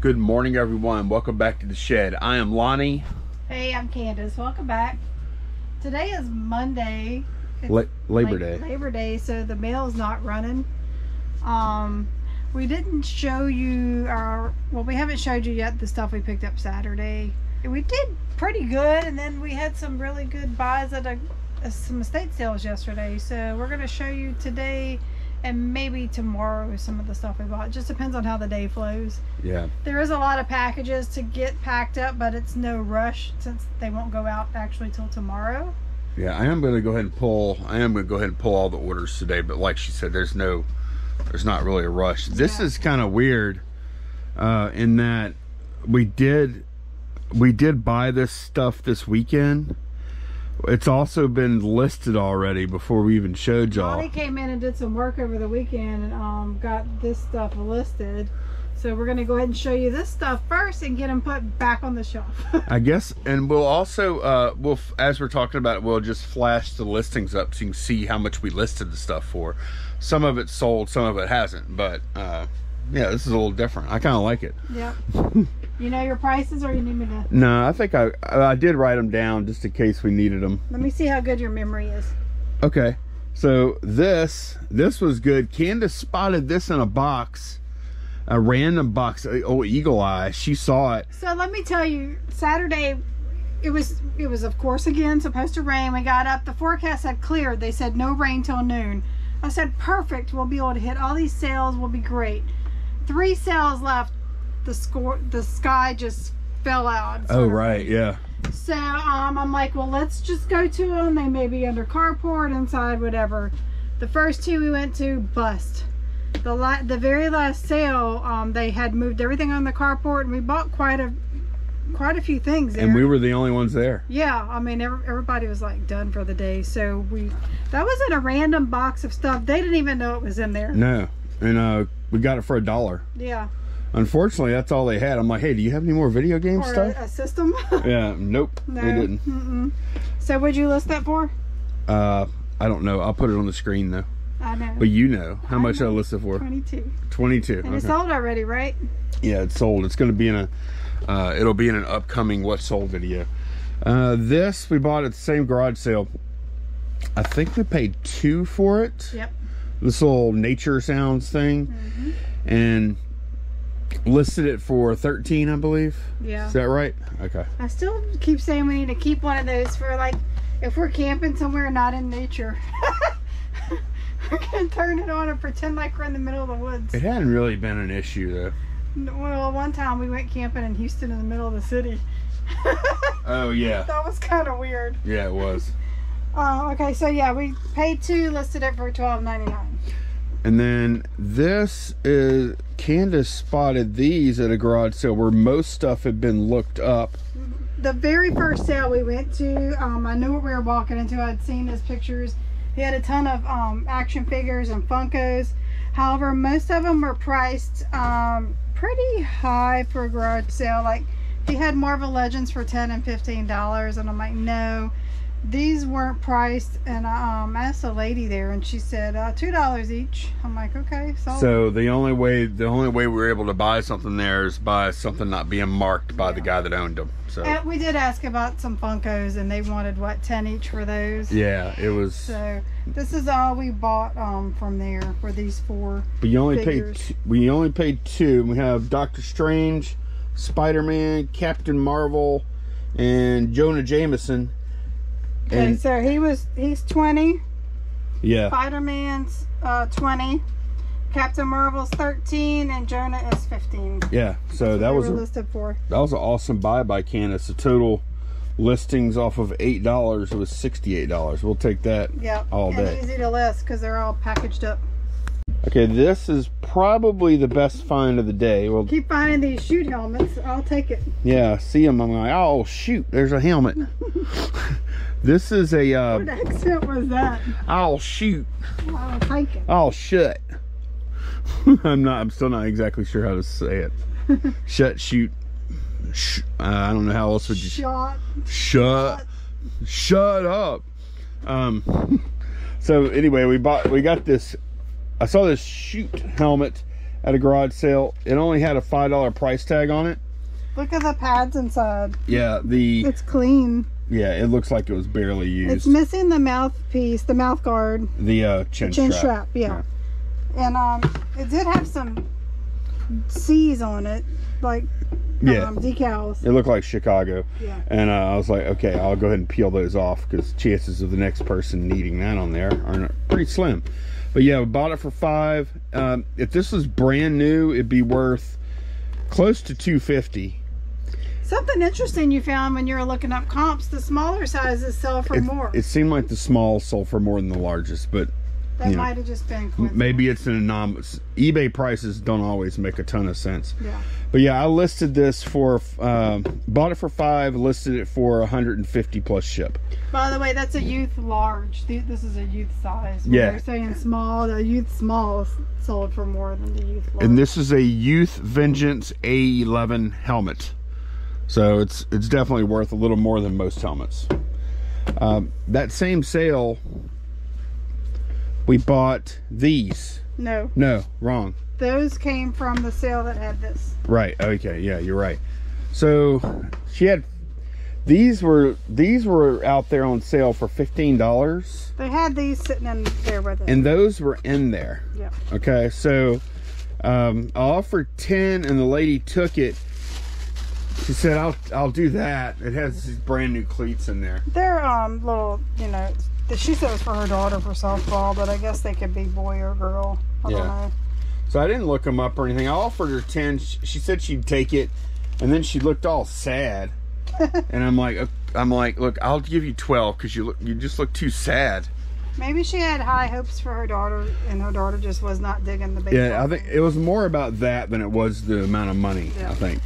Good morning, everyone. Welcome back to the shed. I am Lonnie. Hey, I'm Candice. Welcome back. Today is Monday. La- Labor Day. Labor Day, so the mail's not running. Um, we didn't show you our. Well, we haven't showed you yet the stuff we picked up Saturday. We did pretty good, and then we had some really good buys at a, a some estate sales yesterday. So we're gonna show you today. And maybe tomorrow some of the stuff we bought. It just depends on how the day flows. Yeah. There is a lot of packages to get packed up, but it's no rush since they won't go out actually till tomorrow. Yeah, I am going to go ahead and pull. I am going to go ahead and pull all the orders today. But like she said, there's no, there's not really a rush. This Yeah. is kind of weird, uh, in that we did, we did buy this stuff this weekend. It's also been listed already before we even showed y'all. Bonnie came in and did some work over the weekend and um, got this stuff listed. So we're gonna go ahead and show you this stuff first and get them put back on the shelf. I guess, and we'll also, uh, we'll as we're talking about it, we'll just flash the listings up so you can see how much we listed the stuff for. Some of it's sold, some of it hasn't, but uh, yeah, this is a little different. I kind of like it. yep. you know your prices, or you need me to? No, I think I I did write them down just in case we needed them. Let me see how good your memory is. Okay, so this this was good. Candice spotted this in a box, a random box. Oh, Eagle Eye. She saw it. So let me tell you, Saturday, it was it was of course again supposed to rain. We got up. The forecast had cleared. They said no rain till noon. I said perfect. We'll be able to hit all these sales. We'll be great. Three sales left. The score. The sky just fell out. Oh right, yeah. So um, I'm like, well, let's just go to them. They may be under carport, inside, whatever. The first two we went to, bust. The la- the very last sale, um, they had moved everything on the carport, and we bought quite a quite a few things there. And we were the only ones there. yeah, I mean, every, everybody was like done for the day. So we that was in a random box of stuff. They didn't even know it was in there. No, and uh, we got it for a dollar. Yeah, Unfortunately, that's all they had. I'm like, hey, do you have any more video game or stuff? a, a system. yeah, nope, no, they didn't. Mm-mm. So what'd you list that for? Uh, I don't know. I'll put it on the screen though. I know. But you know how I much I know. listed for? Twenty-two. Twenty-two. And it's sold already, right? Yeah, it's sold. It's going to be in a. Uh, it'll be in an upcoming what sold video. Uh, this we bought at the same garage sale. I think we paid two for it. Yep. This little nature sounds thing, Mm-hmm. and listed it for thirteen, I believe. Yeah. Is that right? Okay. I still keep saying we need to keep one of those for like if we're camping somewhere not in nature. we're gonna turn it on and pretend like we're in the middle of the woods. It hadn't really been an issue though. Well, one time we went camping in Houston in the middle of the city. Oh yeah. that was kind of weird. Yeah, it was. Uh, okay, so yeah, we paid two, listed it for twelve ninety nine. And then this is Candice spotted these at a garage sale where most stuff had been looked up. The very first sale we went to, um, I knew what we were walking into. I'd seen his pictures. He had a ton of um, action figures and Funkos. However, most of them were priced um, pretty high for a garage sale. Like he had Marvel Legends for ten and fifteen dollars, and I'm like, no, these weren't priced. And I um, asked a lady there, and she said uh, two dollars each. I'm like, okay, so, So the only way the only way we were able to buy something there is by something not being marked by the guy that owned them. So And we did ask about some Funkos, and they wanted what ten each for those. yeah, it was. So this is all we bought um, from there for these four. But you only figures. paid. Two, we only paid two. We have Doctor Strange, Spider Man, Captain Marvel, and Jonah Jameson. Okay, And so he was he's twenty. yeah, Spider Man's uh, twenty. Captain Marvel's thirteen, and Jonah is fifteen. yeah. So that was a, listed for. that was an awesome buy by Candice. The total listings off of eight dollars was sixty eight dollars. We'll take that. Yeah, All and day. easy to list because they're all packaged up. Okay, this is probably the best find of the day. Well, Keep finding these Schutt helmets. I'll take it. yeah, see them. I'm like, oh shoot, there's a helmet. this is a uh, What accent was that? oh shoot, I'll oh shut. I'm not. I'm still not exactly sure how to say it. Shut, shoot. Sh- uh, I don't know how else would you. Shot. Shut. Shut up. Um. So anyway, we bought. We got this. I saw this Schutt helmet at a garage sale. It only had a five dollar price tag on it. Look at the pads inside. Yeah, the It's clean. Yeah, it looks like it was barely used. It's missing the mouthpiece, the mouth guard, the uh, chin, chin strap. strap. yeah. And um, it did have some C's on it, like Yeah. um, decals. It looked like Chicago. Yeah. And uh, I was like, okay, I'll go ahead and peel those off because chances of the next person needing that on there are pretty slim. But yeah, we bought it for five. Um, if this was brand new, it'd be worth close to 250 Something interesting you found when you were looking up comps: the smaller sizes sell for it, more. it seemed like the small sold for more than the largest, but that you know, might have just been coincidence. maybe it's an anomalous. eBay prices don't always make a ton of sense. Yeah. But yeah, I listed this for, um, bought it for five, listed it for 150 plus ship. By the way, that's a youth large. This is a youth size. When Yeah. They're saying small. The youth small sold for more than the youth large. and this is a Youth Vengeance A11 helmet, so it's it's definitely worth a little more than most helmets. Um, that same sale, we bought these. no, No, wrong. those came from the sale that had this. Right. Okay. Yeah, you're right. So she had these were these were out there on sale for fifteen dollars, They had these sitting in there with it. and those were in there. yeah. Okay, so um, I offered ten, and the lady took it. She said, "I'll I'll do that." It has these brand new cleats in there. They're um little, you know. She said it was for her daughter for softball, but I guess they could be boy or girl. I don't Yeah. know. So I didn't look them up or anything. I offered her ten. She said she'd take it, and then she looked all sad. and I'm like, I'm like, look, I'll give you twelve because you look, you just look too sad. Maybe she had high hopes for her daughter, and her daughter just was not digging the baseball. Yeah, I think it was more about that than it was the amount of money. Yeah. I think,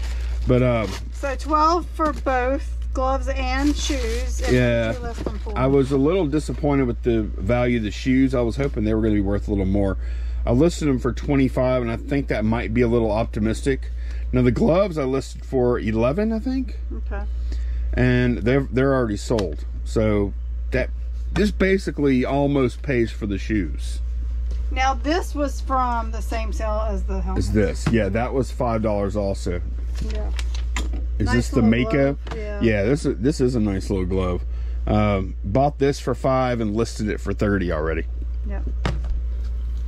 but um, So twelve for both gloves and shoes. And Yeah. you list them for. I was a little disappointed with the value of the shoes. I was hoping they were going to be worth a little more. I listed them for 25 and I think that might be a little optimistic. Now the gloves I listed for 11, I think, okay. and they're they're already sold. So that this basically almost pays for the shoes. Now this was from the same sale as the helmet. Is this? Yeah, that was $5 also. Yeah. Is Nice this the Mako? yeah. Yeah, this is this is a nice little glove. Um, bought this for 5 and listed it for 30 already. Yep.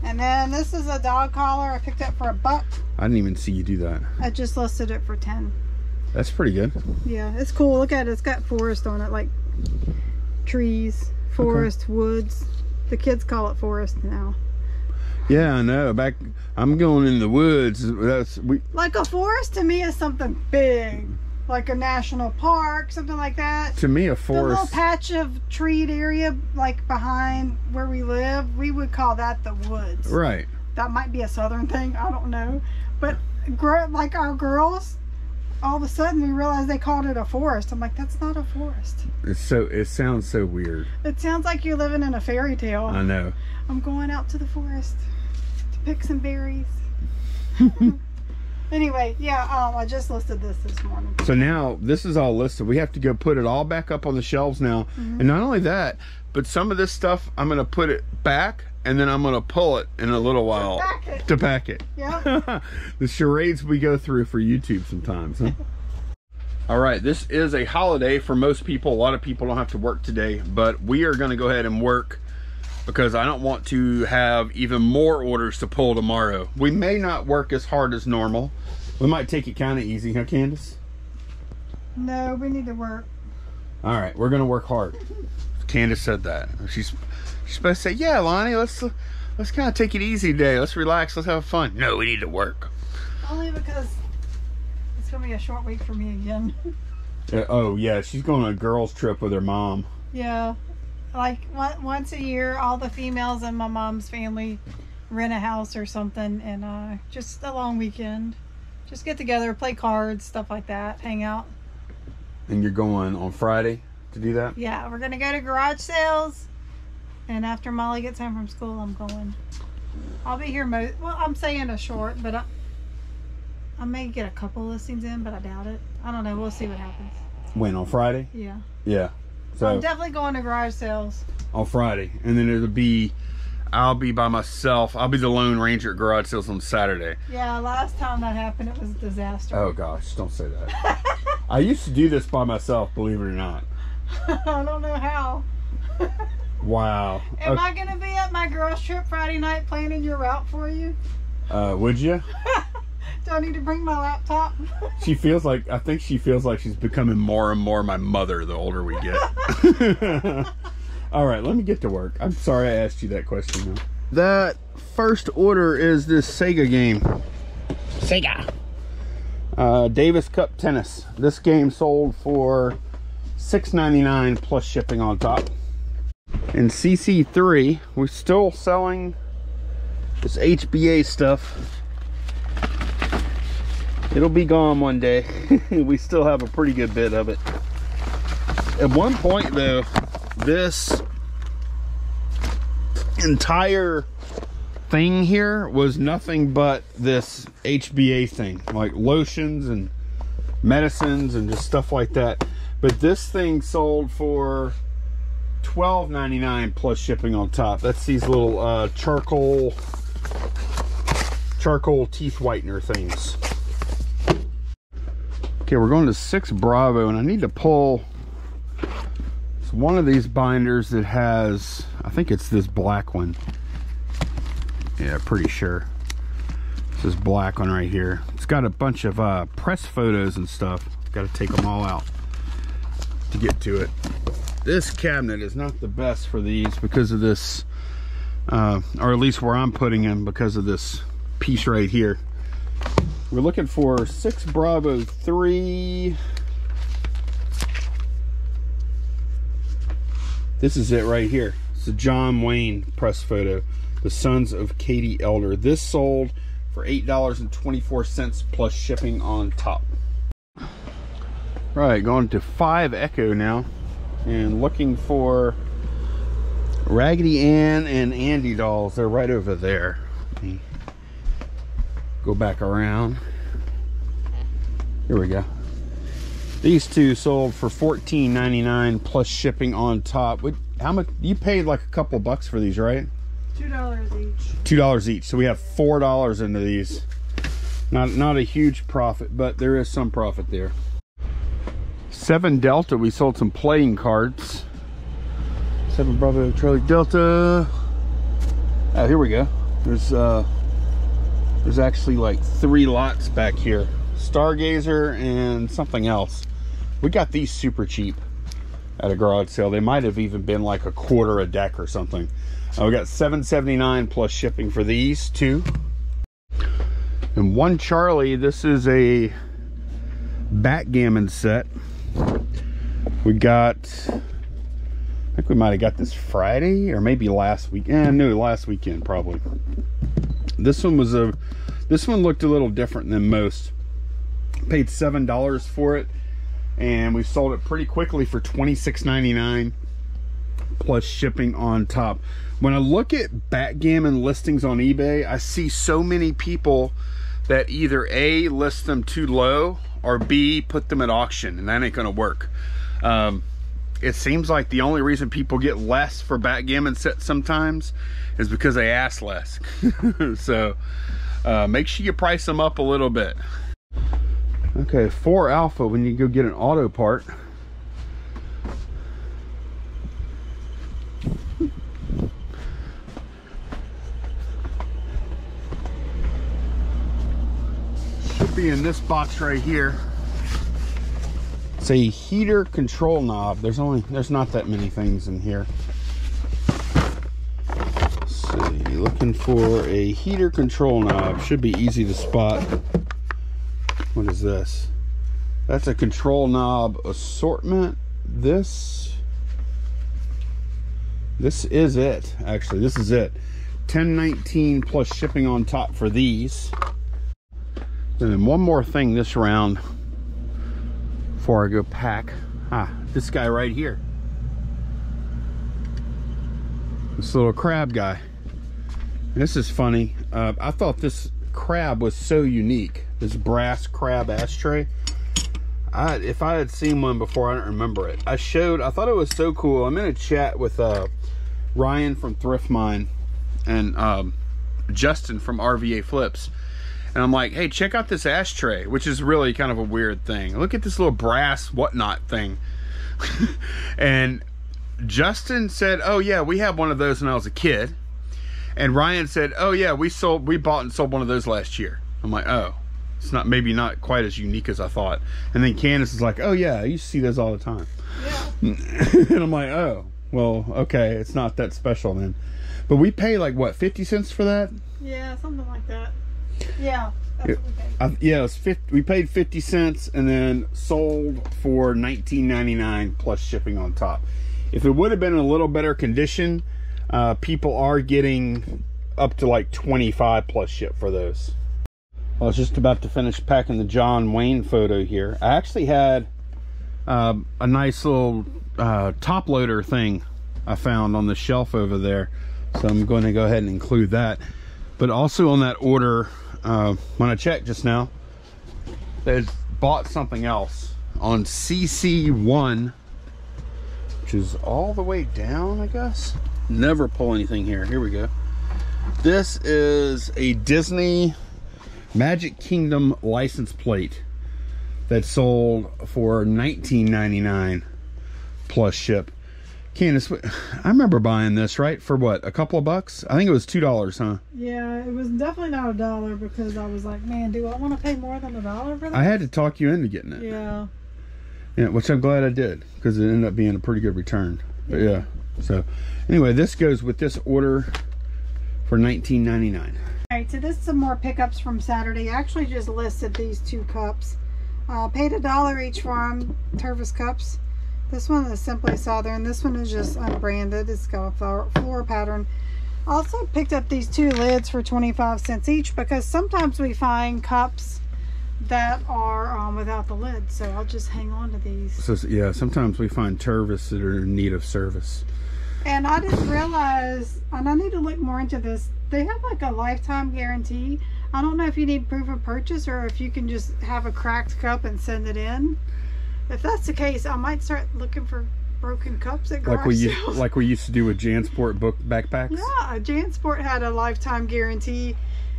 And then this is a dog collar I picked up for a buck. I didn't even see you do that. I just listed it for ten. That's pretty good. Yeah, it's cool. Look at it. It's got forest on it, like trees, forest, woods. The kids call it forest now. Yeah, I know. Back, I'm going in the woods. That's we. Like a forest to me is something big, like a national park, something like that. To me, a forest. The little patch of treed area, like behind where we live, we would call that the woods. Right. That might be a southern thing. I don't know. But like our girls, all of a sudden we realized they called it a forest. I'm like, that's not a forest. It's so. It sounds so weird. It sounds like you're living in a fairy tale. I know. I'm going out to the forest pick some berries. anyway, yeah, um, I just listed this this morning. So now this is all listed. We have to go put it all back up on the shelves now. Mm-hmm. And not only that, but some of this stuff I'm gonna put it back, and then I'm gonna pull it in a little while pack it. to pack it. Yeah. the charades we go through for YouTube sometimes. Huh? All right, this is a holiday for most people. A lot of people don't have to work today, but we are going to go ahead and work because I don't want to have even more orders to pull tomorrow. We may not work as hard as normal. We might take it kind of easy, huh, Candice? No, we need to work. All right, we're going to work hard. Candice said that. She's she's supposed to say, "Yeah, Lonnie, let's let's kind of take it easy today. Let's relax. Let's have fun." No, we need to work. Only because it's gonna be a short week for me again. Uh, oh yeah, she's going on a girls' trip with her mom. yeah, like once a year, all the females in my mom's family rent a house or something, and uh, just a long weekend. Just get together, play cards, stuff like that, hang out. And you're going on Friday to do that? Yeah, we're gonna go to garage sales, and after Molly gets home from school, I'm going. I'll be here mo. Well, I'm saying a short, but I, I may get a couple listings in, but I doubt it. I don't know. We'll see what happens. When on Friday? Yeah, Yeah. So I'm definitely going to garage sales. on Friday, and then it'll be I'll be by myself. I'll be the Lone Ranger at garage sales on Saturday. Yeah, last time that happened, it was a disaster. Oh gosh, don't say that. I used to do this by myself, believe it or not. I don't know how. Wow. Am Okay. I going to be at my girls' trip Friday night planning your route for you? Uh, would you? Do I need to bring my laptop? She feels like I think she feels like she's becoming more and more my mother the older we get. All right, let me get to work. I'm sorry I asked you that question. Though. That first order is this Sega game. Sega. Uh, Davis Cup Tennis. This game sold for $6.99 plus shipping on top. In CC3, we're still selling this HBA stuff. It'll be gone one day. we still have a pretty good bit of it. At one point, though, this entire thing here was nothing but this HBA thing, like lotions and medicines and just stuff like that. But this thing sold for $12.99 plus shipping on top. That's these little uh, charcoal charcoal teeth whitener things. Okay, we're going to 6 Bravo, and I need to pull it's one of these binders that has, I think it's this black one. Yeah, pretty sure. It's this black one right here. It's got a bunch of uh, press photos and stuff. Got to take them all out to get to it. This cabinet is not the best for these because of this, uh, or at least where I'm putting them because of this piece right here. We're looking for 6 Bravo 3. This is it right here. It's a John Wayne press photo. The Sons of Katie Elder. This sold for $8.24 plus shipping on top. Right, going to 5 Echo now. And looking for Raggedy Ann and Andy dolls. They're right over there. Go back around. Here we go. These two sold for $14.99 plus shipping on top. How much? You paid like a couple bucks for these, right? Two dollars each. Two dollars each. So we have four dollars into these. Not not a huge profit, but there is some profit there. Seven Delta. We sold some playing cards. Seven Bravo Charlie Delta. Oh, here we go. There's uh, there's actually like three lots back here. Stargazer and something else. We got these super cheap at a garage sale. They might have even been like a quarter a deck or something. Uh, we got 7.79 plus shipping for these two. And one Charlie, this is a backgammon set. We got, I think we might have got this Friday or maybe last week. Eh, no, last weekend probably. This one was a, this one looked a little different than most. Paid seven dollars for it, and we sold it pretty quickly for $26.99 plus shipping on top. When I look at backgammon listings on eBay, I see so many people that either A, list them too low, or B, put them at auction, and that ain't gonna work. Um, it seems like the only reason people get less for backgammon sets sometimes is because they ask less. so uh, make sure you price them up a little bit. Okay, four alpha when you go get an auto part. Should be in this box right here. It's a heater control knob. There's only there's not that many things in here. Looking for a heater control knob. Should be easy to spot. What is this? That's a control knob assortment. This this is it. Actually, this is it. 1019 plus shipping on top for these. And then one more thing this round I go pack. Ah, this guy right here. This little crab guy. This is funny. Uh, I thought this crab was so unique. This brass crab ashtray. I, if I had seen one before, I don't remember it. I showed, I thought it was so cool. I'm in a chat with uh, Ryan from Thrift Mine, and um, Justin from RVA Flips. And I'm like, hey, check out this ashtray, which is really kind of a weird thing. Look at this little brass whatnot thing. and Justin said, oh, yeah, we had one of those when I was a kid. And Ryan said, oh, yeah, we sold, we bought and sold one of those last year. I'm like, oh, it's not maybe not quite as unique as I thought. And then Candice is like, oh, yeah, you see those all the time. Yeah. and I'm like, oh, well, okay, it's not that special then. But we pay like what, 50 cents for that? Yeah, something like that. Yeah. That's what we paid. I, yeah, it was 50, we paid 50 cents and then sold for 19.99 plus shipping on top. If it would have been in a little better condition, uh, people are getting up to like 25 plus ship for those. I was just about to finish packing the John Wayne photo here. I actually had um, a nice little uh, top loader thing I found on the shelf over there. So I'm going to go ahead and include that. But also on that order, uh, when I checked just now, they bought something else on CC1, which is all the way down, I guess. Never pull anything here. Here we go. This is a Disney Magic Kingdom license plate that sold for 19.99 plus ship. Candice, I remember buying this right for what a couple of bucks. I think it was two dollars, huh? Yeah, it was definitely not a dollar because I was like, man, do I want to pay more than a dollar for that? I had to talk you into getting it. Yeah. Yeah, which I'm glad I did because it ended up being a pretty good return. But yeah, so anyway, this goes with this order for 19.99. All right, so this is some more pickups from Saturday. I actually just listed these two cups. Uh, paid a dollar each for them, Tervis cups. This one is Simply Southern. This one is just unbranded. It's got a flower, floral pattern. Also picked up these two lids for 25 cents each because sometimes we find cups that are um, without the lid. So I'll just hang on to these. So yeah, sometimes we find Tervis that are in need of service. And I didn't realize, and I need to look more into this. They have like a lifetime guarantee. I don't know if you need proof of purchase or if you can just have a cracked cup and send it in. If that's the case, I might start looking for broken cups at garage Like we used, sales. like we used to do with Jansport book backpacks. Yeah, JanSport had a lifetime guarantee,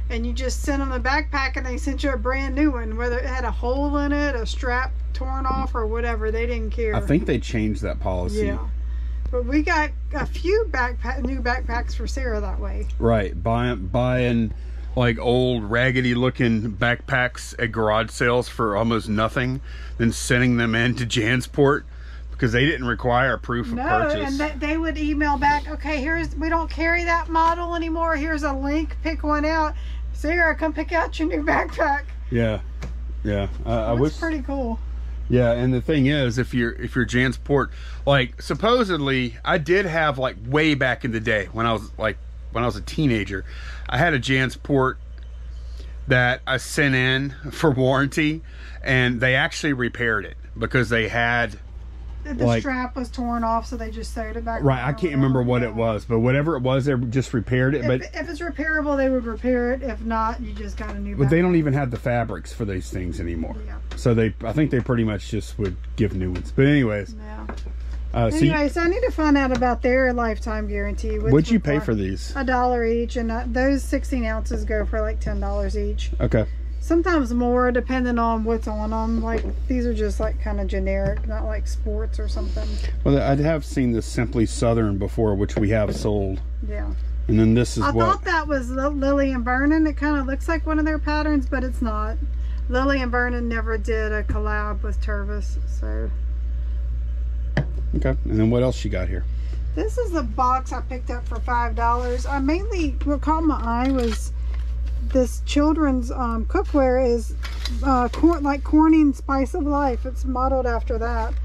and you just sent them the backpack, and they sent you a brand new one, whether it had a hole in it, a strap torn off, or whatever. They didn't care. I think they changed that policy. Yeah. But we got a few backpack, new backpacks for Sarah that way. Right, buying buying like old raggedy looking backpacks at garage sales for almost nothing, then sending them in to Jansport because they didn't require proof of No, purchase. and they, they would email back, okay, here's we don't carry that model anymore. Here's a link. Pick one out. Sarah, come pick out your new backpack. yeah, yeah. Uh, I wish. pretty cool. Yeah, and the thing is, if you're if you're Jansport, like supposedly, I did have like way back in the day when I was like when I was a teenager, I had a Jansport that I sent in for warranty, and they actually repaired it because they had The, Like- strap was torn off, so they just sewed it back. right. I can't remember what it was, but whatever it was, they just repaired it. If, But if it's repairable, they would repair it. If not, you just got a new. One. But they don't even have the fabrics for these things anymore. Yeah. So they, I think they pretty much just would give new ones. But anyways, Yeah. Uh, so you, Anyway, so I need to find out about their lifetime guarantee. which what'd you pay for these? A dollar each, and uh, those 16 ounces go for like ten dollars each. Okay. Sometimes more, depending on what's on them. Like these are just like kind of generic, not like sports or something. Well, I have seen this Simply Southern before, which we have sold. Yeah. And then this is I what thought that was Lily and Vernon. It kind of looks like one of their patterns, but it's not. Lily and Vernon never did a collab with Tervis, so okay. And then what else you got here? this is a box I picked up for five dollars. I mainly what caught my eye was this children's um, cookware is uh, like Corning Spice of Life. It's modeled after that.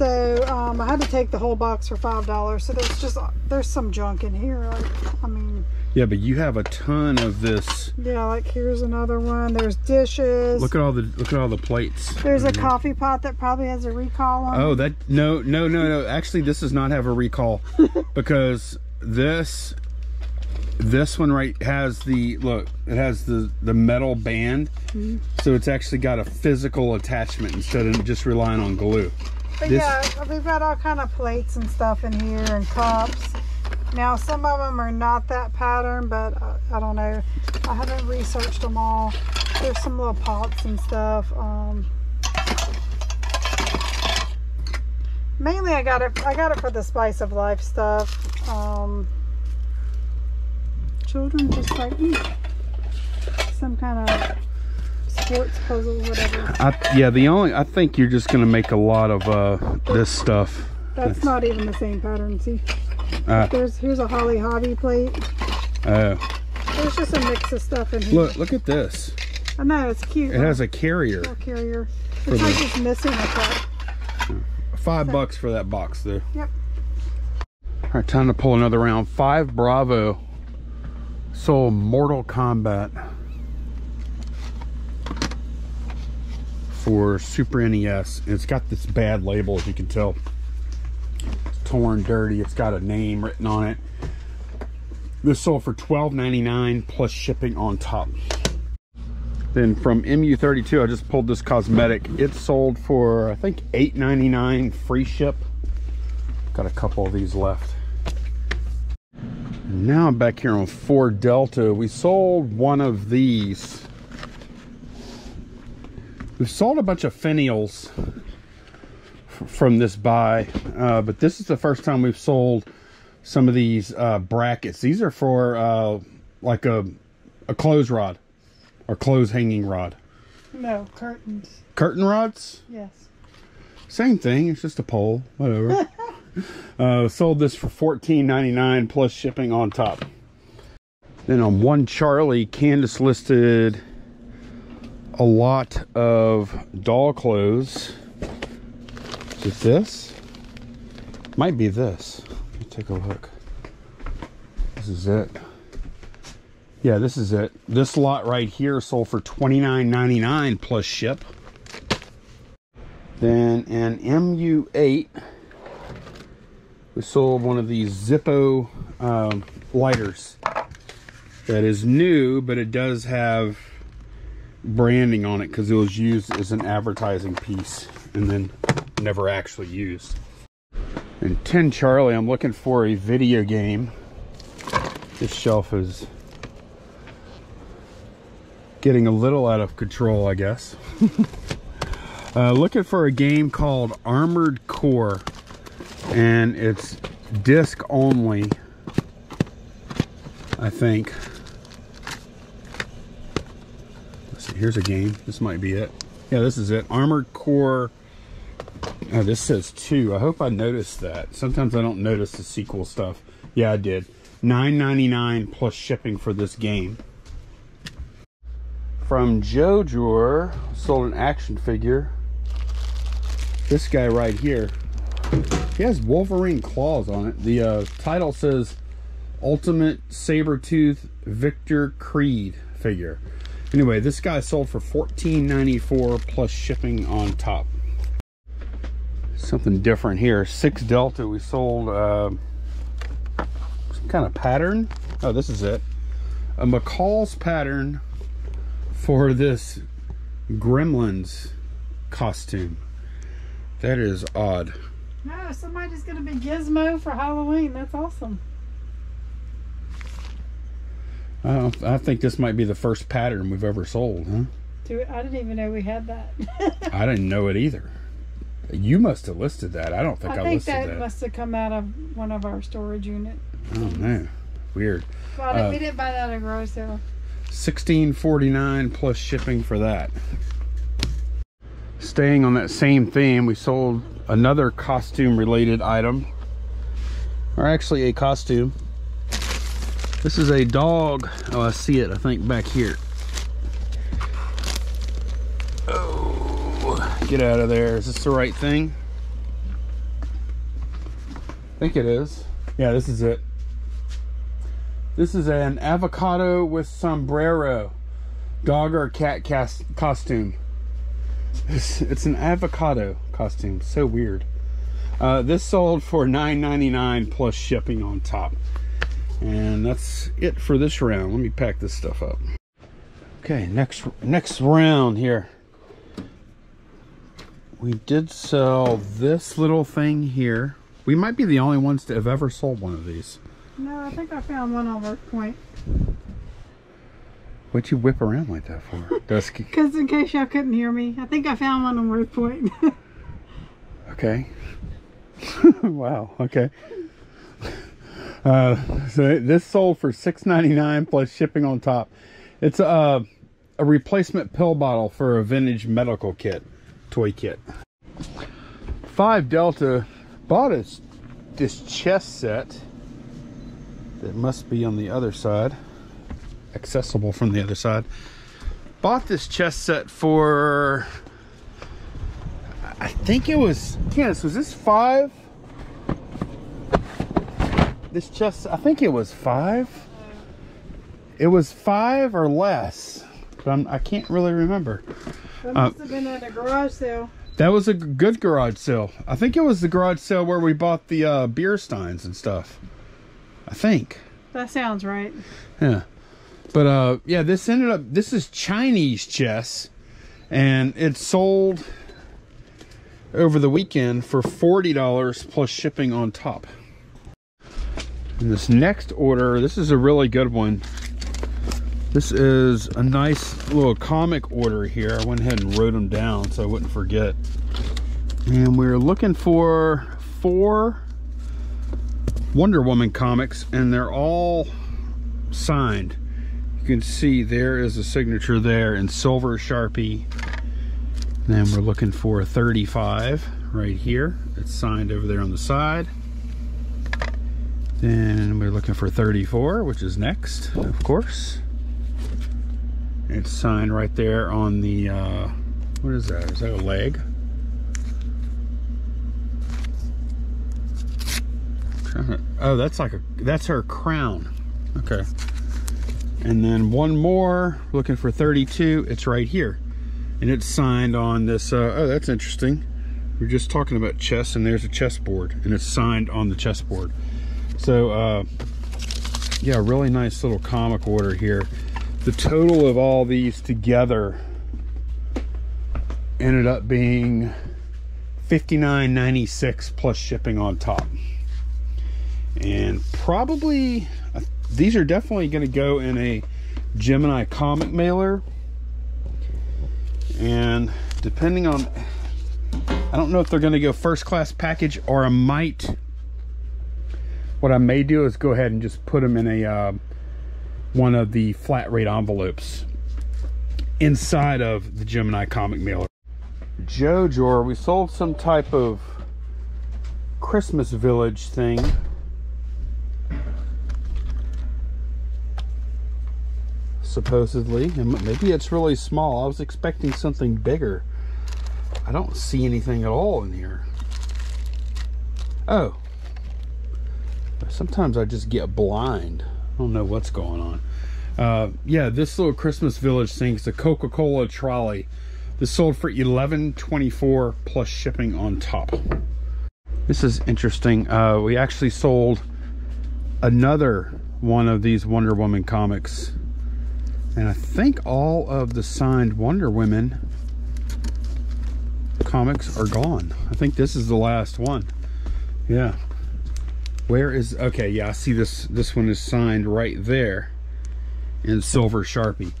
So um, I had to take the whole box for five dollars. So there's just there's some junk in here. Like, I mean, Yeah, but you have a ton of this. yeah, like here's another one. There's dishes. Look at all the look at all the plates. There's a coffee pot that probably has a recall on. Oh, that no no no no. Actually, this does not have a recall because this this one right has the look. It has the the metal band, Mm-hmm. so it's actually got a physical attachment instead of just relying on glue. But this- yeah, we've got all kind of plates and stuff in here and cups. Now, some of them are not that pattern, but I, I don't know. I haven't researched them all. There's some little pots and stuff. Um, mainly, I got it. I got it for the spice of life stuff. Um, children just like me. Some kind of sports whatever. I, yeah, the only I think you're just gonna make a lot of uh, this stuff. That's not even the same pattern. See, Uh, there's here's a Holly Hobbie plate. uh, There's just a mix of stuff in here. look, look at this. I know it's cute. It has a carrier. little carrier. It's like it's missing a cup. Five bucks for that box there. Yep. All right, time to pull another round. Five Bravo. Soul Mortal Kombat for Super NES. It's got this bad label, as you can tell. It's torn, dirty. It's got a name written on it. This sold for $12.99 plus shipping on top. Then from MU32, I just pulled this cosmetic. It sold for, I think, $8.99 free ship. Got a couple of these left. Now I'm back here on Ford Delta. We sold one of these. We've sold a bunch of finials from this buy, uh, but this is the first time we've sold some of these uh, brackets. These are for uh, like a, a clothes rod or clothes hanging rod. No curtains. Curtain rods? Yes. Same thing. It's just a pole. Whatever. uh, sold this for $14.99 plus shipping on top. Then on one Charlie, Candice listed a lot of doll clothes. Is it this? Might be this. Let me take a look. This is it. Yeah, this is it. This lot right here sold for $29.99 plus ship. Then an MU8, we sold one of these Zippo um, lighters that is new, but it does have branding on it because it was used as an advertising piece and then never actually used. And 10 Charlie, I'm looking for a video game. This shelf is getting a little out of control, I guess. Uh, looking for a game called Armored Core, and it's disc only. I think. Let's see. Here's a game. This might be it. Yeah, this is it. Armored Core. Oh, this says two. I hope I noticed that. Sometimes I don't notice the sequel stuff. Yeah, I did. $9.99 plus shipping for this game. From Joe Drawer, sold an action figure. This guy right here. He has Wolverine claws on it. The uh, title says Ultimate Sabretooth Victor Creed figure. Anyway, this guy sold for $14.94 plus shipping on top. Something different here. Six Delta, we sold uh, some kind of pattern. Oh, this is it. A McCall's pattern for this Gremlins costume. That is odd. No, somebody's gonna be Gizmo for Halloween. That's awesome. I, don't, I think this might be the first pattern we've ever sold, huh? Do I didn't even know we had that. I didn't know it either. You must have listed that. I don't think I, I think listed that, that. must have come out of one of our storage units. Oh don't. Weird. But Uh, we didn't buy that at a sale. Sixteen forty nine plus shipping for that. Staying on that same theme, we sold another costume related item. Or actually a costume. This is a dog. Oh, I see it, I think, back here. Oh, get out of there. Is this the right thing? I think it is. Yeah, this is it. This is an avocado with sombrero. Dog or cat cast costume. It's, it's an avocado costume. So weird. Uh, this sold for $9.99 plus shipping on top. And that's it for this round. Let me pack this stuff up. Okay, next next round here. We did sell this little thing here. We might be the only ones to have ever sold one of these. No, I think I found one on WorthPoint. What'd you whip around like that for, Dusky? Because in case y'all couldn't hear me, I think I found one on WorthPoint. Okay. wow. Okay. Uh, so this sold for six ninety nine plus shipping on top. It's a a replacement pill bottle for a vintage medical kit, toy kit. Five Delta bought us this chess set that must be on the other side, accessible from the other side. Bought this chess set for I think it was Candice, was this five? This chest I think it was five. It was five or less. But I'm, I can't really remember. that must have been at a garage sale. That was a good garage sale. I think it was the garage sale where we bought the uh, beer steins and stuff. I think. That sounds right. Yeah. But uh yeah, this ended up this is Chinese chess and it sold over the weekend for $40 plus shipping on top. And this next order, this is a really good one. This is a nice little comic order here. I went ahead and wrote them down so I wouldn't forget. And we're looking for four Wonder Woman comics and they're all signed. You can see there is a signature there in silver Sharpie. Then we're looking for a 35 right here. It's signed over there on the side. Then we're looking for 34, which is next, of course. It's signed right there on the, uh, what is that? Is that a leg? To- Oh, that's like a, that's her crown. Okay. And then one more, looking for 32. It's right here. And it's signed on this, uh, oh, that's interesting. We're just talking about chess and there's a chessboard and it's signed on the chessboard. So, uh, yeah, really nice little comic order here. The total of all these together ended up being 59.96 plus shipping on top. And probably uh, these are definitely going to go in a Gemini comic mailer. And depending on I don't know if they're going to go first class package or I might what I may do is go ahead and just put them in a uh, one of the flat rate envelopes inside of the Gemini comic mailer. Joe we sold some type of Christmas village thing. Supposedly, and maybe it's really small. I was expecting something bigger. I don't see anything at all in here. Oh, sometimes I just get blind. I don't know what's going on. Uh, yeah, this little Christmas village thing is a Coca-Cola trolley. This sold for eleven twenty-four plus shipping on top. This is interesting. Uh, we actually sold another one of these Wonder Woman comics. And I think all of the signed Wonder Women comics are gone. I think this is the last one. Yeah. Where is okay, yeah, I see this this one is signed right there in silver Sharpie.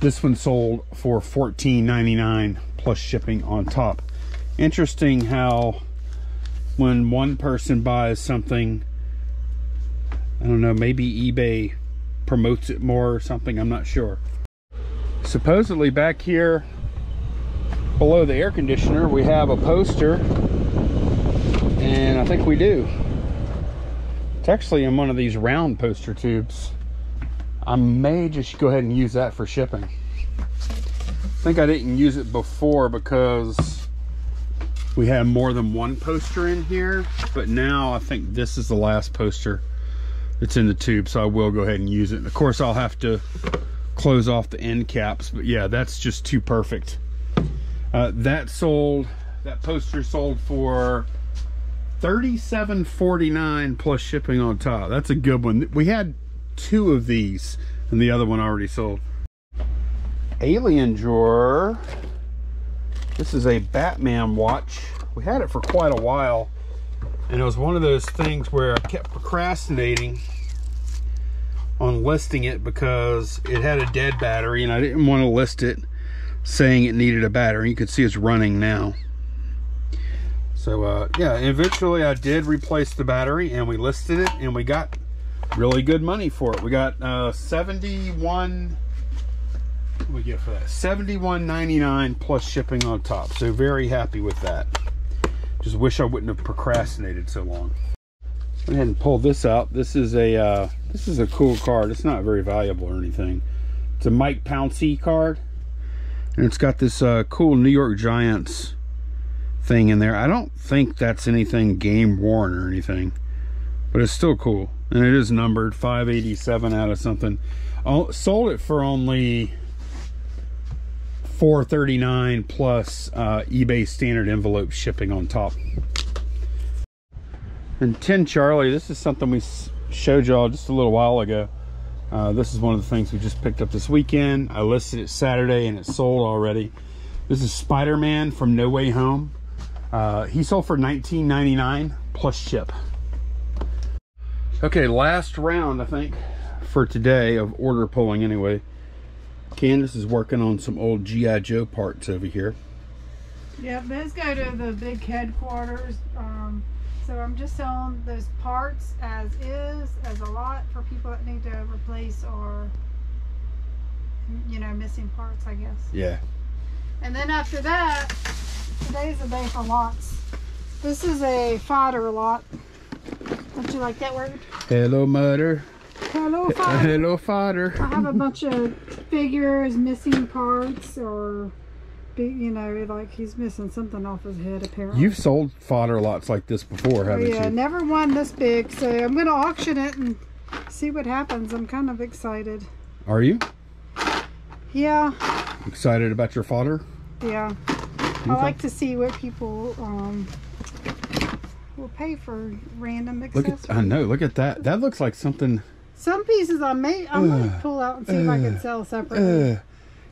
This one sold for $14.99 plus shipping on top. Interesting how when one person buys something, I don't know, maybe eBay promotes it more or something, I'm not sure. Supposedly back here below the air conditioner, we have a poster, and I think we do. It's actually in one of these round poster tubes. I may just go ahead and use that for shipping. I think I didn't use it before because we had more than one poster in here, but now I think this is the last poster that's in the tube, so I will go ahead and use it. And of course, I'll have to close off the end caps, but yeah, that's just too perfect. Uh, that sold, that poster sold for $37.49 plus shipping on top. That's a good one. We had two of these, and the other one already sold. Alien drawer. This is a Batman watch. We had it for quite a while, and it was one of those things where I kept procrastinating on listing it because it had a dead battery and I didn't want to list it saying it needed a battery. You can see it's running now. So uh, yeah, eventually I did replace the battery and we listed it and we got really good money for it. We got uh, 71 what we get for that 71.99 plus shipping on top. So very happy with that. Just wish I wouldn't have procrastinated so long. Go ahead and pull this out. This is a uh, this is a cool card. It's not very valuable or anything. It's a Mike Pouncey card, and it's got this uh, cool New York Giants thing in there. I don't think that's anything game worn or anything, but it's still cool, and it is numbered 587 out of something. I sold it for only 439 plus uh, eBay standard envelope shipping on top. And 10 Charlie, this is something we showed y'all just a little while ago. Uh, this is one of the things we just picked up this weekend. I listed it Saturday and it sold already. This is Spider-Man from No Way Home. Uh, he sold for $19.99 plus ship. Okay, last round, I think, for today of order pulling anyway. Candice is working on some old G.I. Joe parts over here. Yep, those go to the big headquarters. Um, so I'm just selling those parts as is, as a lot for people that need to replace or, you know, missing parts, I guess. Yeah. And then after that, today's the day for lots. This is a fodder lot. Don't you like that word? Hello, mother. Hello, fodder. Hello, fodder. I have a bunch of figures, missing parts, or you know, like he's missing something off his head apparently. You've sold fodder lots like this before, oh, haven't yeah, you? Yeah, never one this big. So I'm going to auction it and see what happens. I'm kind of excited. Are you? Yeah. Excited about your fodder? Yeah. I like to see what people um, will pay for random accessories. Look at, I know. Look at that. That looks like something. Some pieces I may I might uh, pull out and see uh, if I can sell separately. Uh,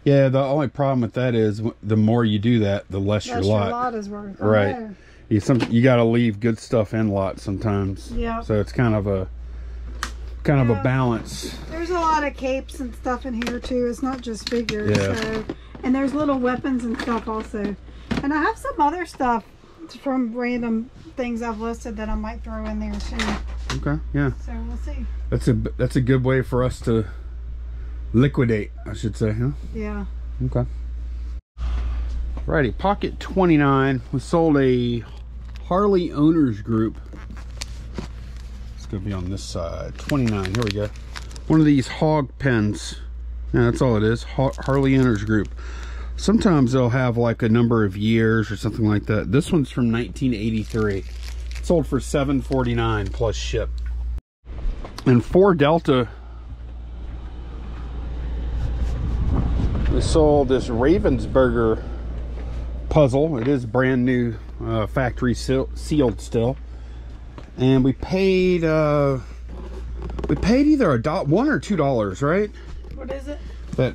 yeah, the only problem with that is the more you do that, the less, less your lot. Your lot is worth. Right. You some you got to leave good stuff in lots sometimes. Yeah. So it's kind of a kind yeah. of a balance. There's a lot of capes and stuff in here too. It's not just figures. Yeah. So, and there's little weapons and stuff also. And I have some other stuff from random things I've listed that I might throw in there too. Okay. Yeah. So we'll see. That's a that's a good way for us to liquidate, I should say, huh? Yeah. Okay. Righty, Pocket 29. We sold a Harley Owners Group. It's going to be on this side. 29, here we go. One of these hog pens. Yeah, that's all it is. Harley Owners Group. Sometimes they'll have like a number of years or something like that. This one's from 1983. sold for 7.49 plus ship. And four Delta we sold this Ravensburger puzzle. It is brand new, uh, factory seal sealed still. And we paid, uh, we paid either a dot one or two dollars, right? What is it? That.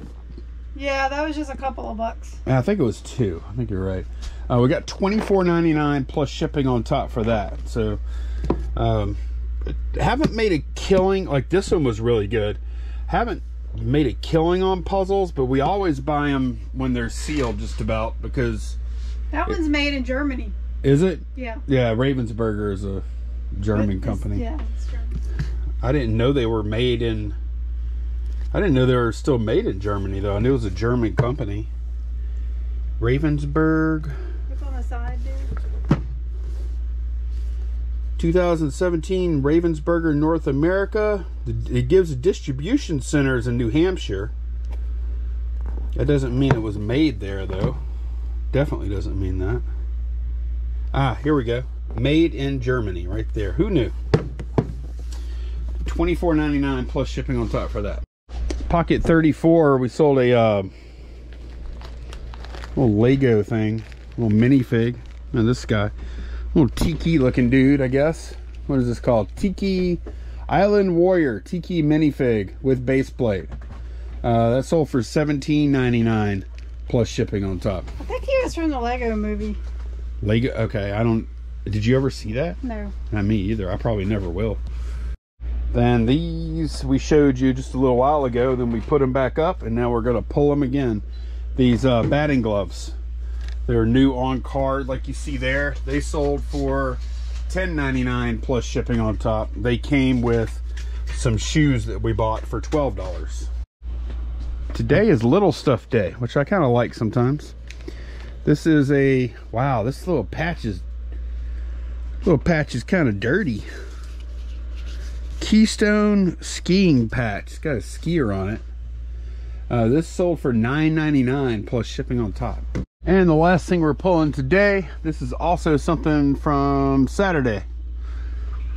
Yeah, that was just a couple of bucks. I think it was two. I think you're right. Uh, we got twenty four ninety nine plus shipping on top for that. So, um, haven't made a killing. Like this one was really good. Haven't made a killing on puzzles, but we always buy them when they're sealed just about because... That one's it, made in Germany. Is it? Yeah. Yeah, Ravensburger is a German company. Yeah, it's German. I didn't know they were made in... I didn't know they were still made in Germany, though. I knew it was a German company. Ravensburg. What's on the side, dude? 2017 Ravensburger North America. It gives distribution centers in New Hampshire. That doesn't mean it was made there, though. Definitely doesn't mean that. Ah, here we go. Made in Germany, right there. Who knew? $24.99 plus shipping on top for that. Pocket 34, we sold a uh, little Lego thing, a little minifig. And this guy little tiki looking dude, I guess. What is this called? Tiki Island Warrior Tiki minifig with base plate. Uh, that sold for $17.99 plus shipping on top. I think he was from the Lego movie. Lego, okay. I don't, did you ever see that? No. Not me either. I probably never will. Then these we showed you just a little while ago. Then we put them back up, and now we're gonna pull them again. These uh, batting gloves. They're new on card, like you see there. They sold for $10.99 plus shipping on top. They came with some shoes that we bought for $12. Today is little stuff day, which I kind of like sometimes. This is a wow, this little patch is little patch is kind of dirty. Keystone skiing patch. It's got a skier on it. Uh, this sold for $9.99 plus shipping on top. And the last thing we're pulling today, this is also something from Saturday.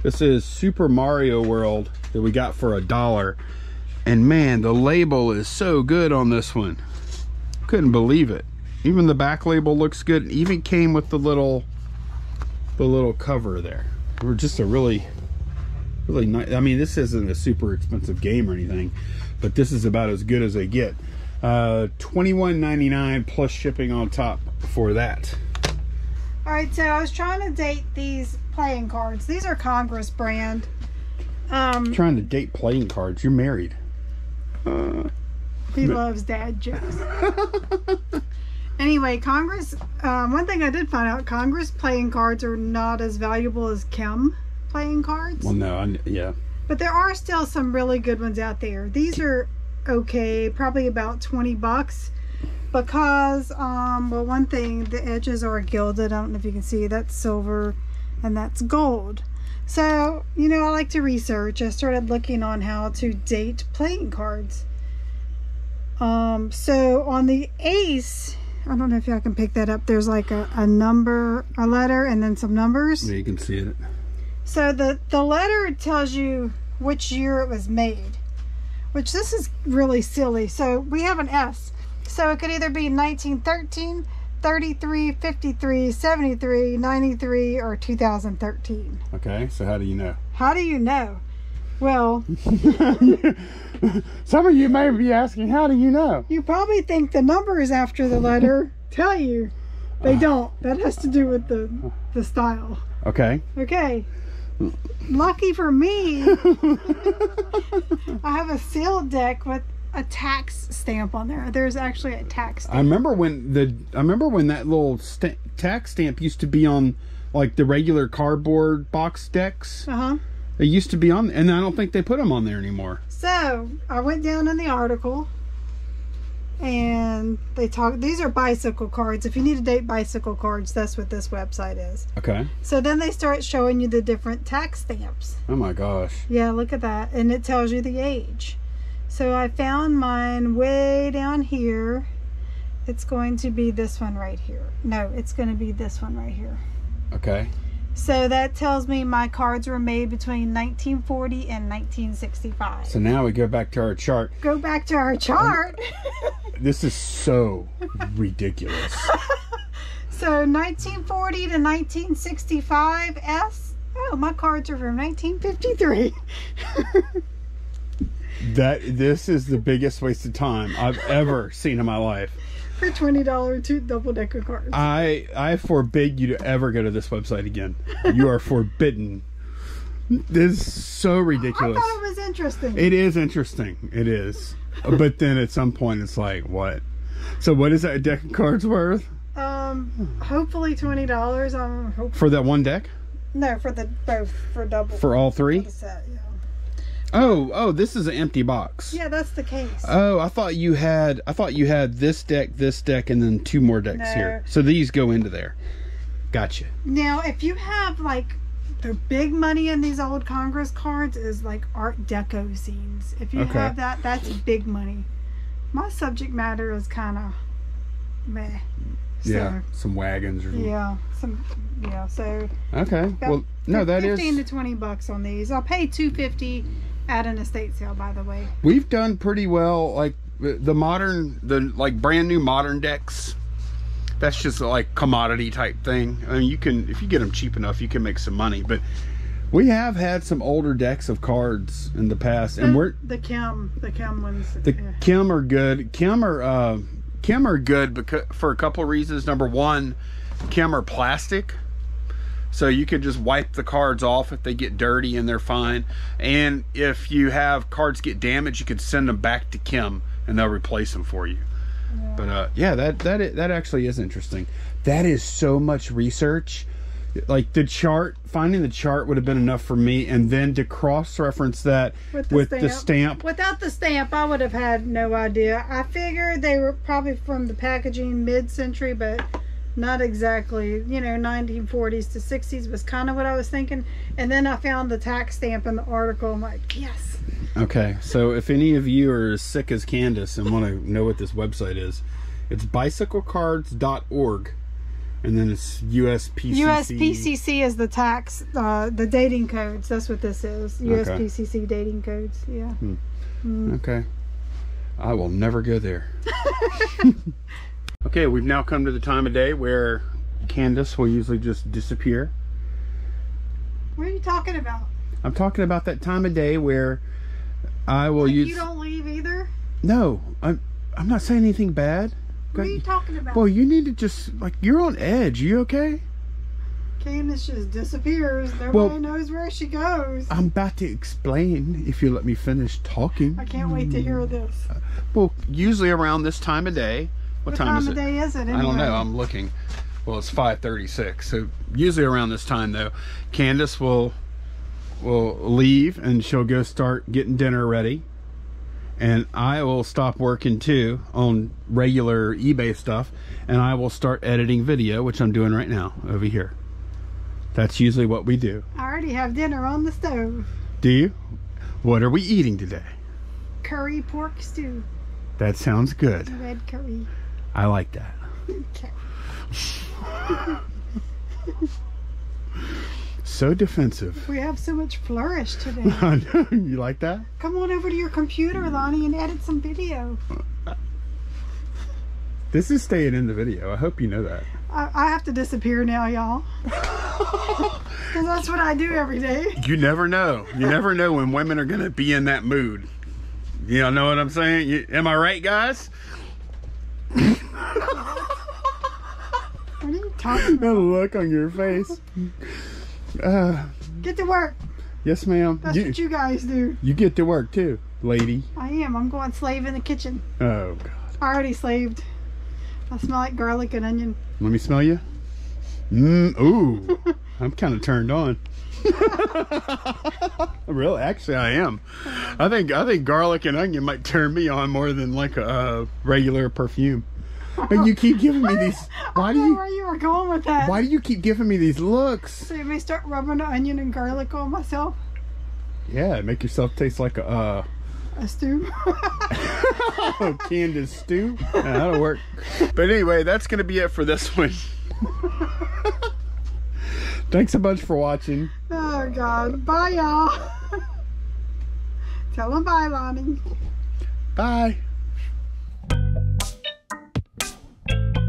This is Super Mario World that we got for a dollar. And man, the label is so good on this one. Couldn't believe it. Even the back label looks good. It even came with the little the little cover there. We're just a really really nice I mean this isn't a super expensive game or anything, but this is about as good as they get. Uh $21.99 plus shipping on top for that. All right, so I was trying to date these playing cards. These are Congress brand. Um, trying to date playing cards. You're married. Uh, he loves dad jokes. anyway, Congress. Um, one thing I did find out: Congress playing cards are not as valuable as KEM playing cards. Well, no, I, yeah. But there are still some really good ones out there. These are okay, probably about twenty bucks. Because, um, well, one thing, the edges are gilded. I don't know if you can see. That's silver, and that's gold. So, you know, I like to research. I started looking on how to date playing cards. Um, so on the ace, I don't know if y'all can pick that up. There's like a, a number, a letter, and then some numbers. Yeah, you can see it. So the, the letter tells you which year it was made, which this is really silly. So we have an S. So it could either be 1913, 33, 53, 73, 93, or 2013. Okay, so how do you know? How do you know? Well, some of you may be asking, how do you know? You probably think the numbers after the letter tell you. They uh. don't. That has to do with the the style. Okay. Okay. Lucky for me, I have a sealed deck with a tax stamp on there. There's actually a tax stamp. I remember when the I remember when that little st tax stamp used to be on like the regular cardboard box decks. Uh-huh. It used to be on and I don't think they put them on there anymore. So, I went down in the article and they talk these are bicycle cards. If you need to date bicycle cards, that's what this website is. Okay. So then they start showing you the different tax stamps. Oh my gosh. Yeah, look at that. And it tells you the age. So I found mine way down here. It's going to be this one right here. No, it's going to be this one right here. Okay. So that tells me my cards were made between 1940 and 1965. So now we go back to our chart. Go back to our chart. this is so ridiculous. so 1940 to 1965 S. Oh, my cards are from 1953. that this is the biggest waste of time I've ever seen in my life. For twenty dollar two double decker cards. I I forbid you to ever go to this website again. You are forbidden. This is so ridiculous. I thought it was interesting. It is interesting. It is. but then at some point it's like, what? So what is that deck of cards worth? Um, hopefully twenty dollars. Um, for that one deck. No, for the both for double. For all three. For set, yeah. Oh, oh, this is an empty box. Yeah, that's the case. Oh, I thought you had I thought you had this deck, this deck, and then two more decks no. here. So these go into there. Gotcha. Now, if you have like the big money in these old Congress cards is like Art Deco scenes. If you okay. have that, that's big money. My subject matter is kind of meh. So, yeah, some wagons or something. Yeah, some yeah. So okay, well, no, that 15 is fifteen to twenty bucks on these. I'll pay two fifty at an estate sale, by the way. We've done pretty well. Like the modern, the like brand new modern decks. That's just like commodity type thing. I mean, you can if you get them cheap enough, you can make some money. But we have had some older decks of cards in the past, and the, we're the KEM, the KEM ones. The yeah. KEM are good. KEM are uh, KEM are good because for a couple of reasons. Number one, KEM are plastic So you could just wipe the cards off if they get dirty and they're fine. And if you have cards get damaged, you could send them back to KEM and they'll replace them for you. Yeah. But uh, yeah, that that that actually is interesting. That is so much research. Like the chart, finding the chart would have been enough for me, and then to cross-reference that with, the, stamp. Without the stamp, I would have had no idea. I figured they were probably from the packaging mid-century, but not exactly. You know, 1940s to 60s was kind of what I was thinking. And then I found the tax stamp in the article. I'm like, yes. Okay, so if any of you are as sick as Candice and want to know what this website is, it's bicyclecards.org, and then it's USPCC. USPCC is the tax, uh, the dating codes. That's what this is. USPCC dating codes. Yeah. Okay. I will never go there. okay, we've now come to the time of day where Candice will usually just disappear. What are you talking about? I'm talking about that time of day where I will Like use. you don't leave either. No, I'm. I'm not saying anything bad. What are you talking about? Well, you need to just like you're on edge. You okay? Candice just disappears. Nobody Well- knows where she goes. I'm about to explain if you let me finish talking. I can't wait to hear this. Uh, well, usually around this time of day. What, What time, time is of it? day is it? Anyway? I don't know. I'm looking. Well, it's 5:36. So usually around this time, though, Candice will will leave and she'll go start getting dinner ready, and I will stop working too on regular eBay stuff, and I will start editing video, which I'm doing right now over here. That's usually what we do. I already have dinner on the stove. Do you? What are we eating today? Curry pork stew. That sounds good. Red curry. I like that. Okay. So defensive. We have so much flourish today. you like that? Come on over to your computer, Lonnie, and edit some video. This is staying in the video. I hope you know that. I, I have to disappear now, y'all. Because that's what I do every day. You never know. You never know when women are going to be in that mood. You know what I'm saying? You, am I right, guys? What are you talking The about? look on your face. Uh, Get to work. yes, ma'am. That's You, what you guys do. you get to work too, lady. I am. I'm going slave in the kitchen. Oh, God. I already slaved. I smell like garlic and onion. Let me smell you. Mm, ooh. I'm kind of turned on. really, actually, I am. I think I think garlic and onion might turn me on more than like a uh, regular perfume. But you keep giving me these. Why I do don't know you? where you were going with that. Why do you keep giving me these looks? So you may start rubbing the onion and garlic on myself. Yeah, make yourself taste like a uh, A stew. oh, Candice stew. Yeah, that'll work. But anyway, that's gonna be it for this one. Thanks a bunch for watching. oh God. Bye y'all. Tell them bye, Lonnie. Bye you